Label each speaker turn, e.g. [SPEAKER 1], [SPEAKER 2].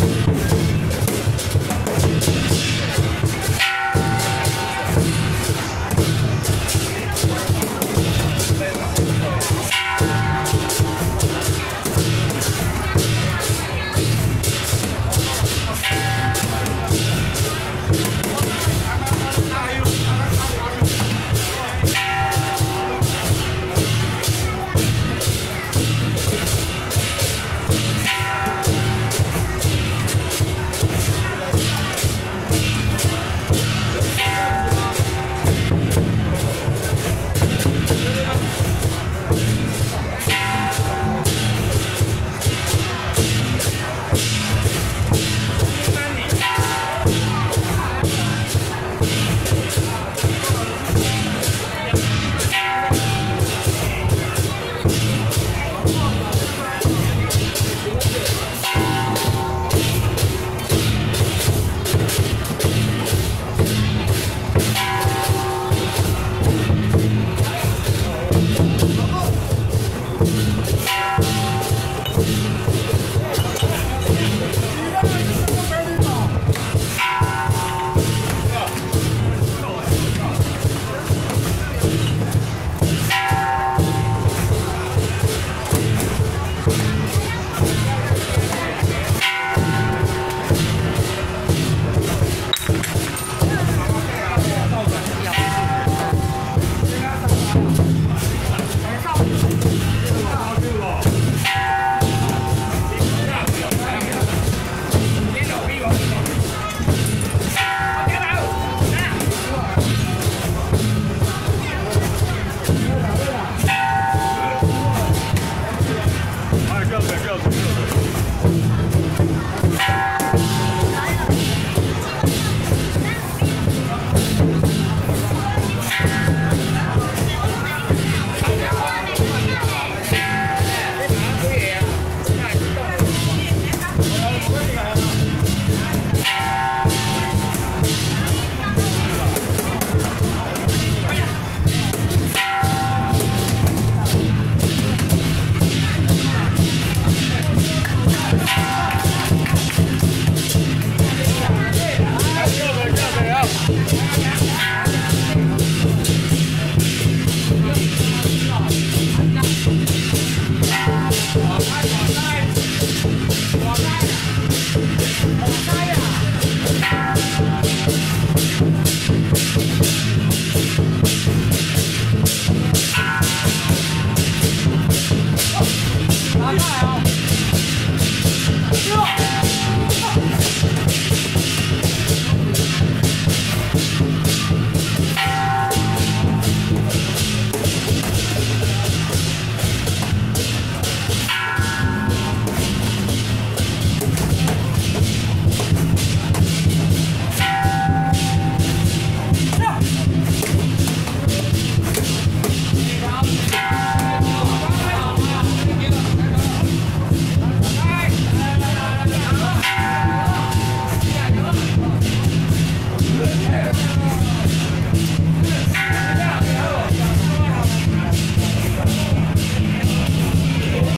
[SPEAKER 1] Thank you.
[SPEAKER 2] now.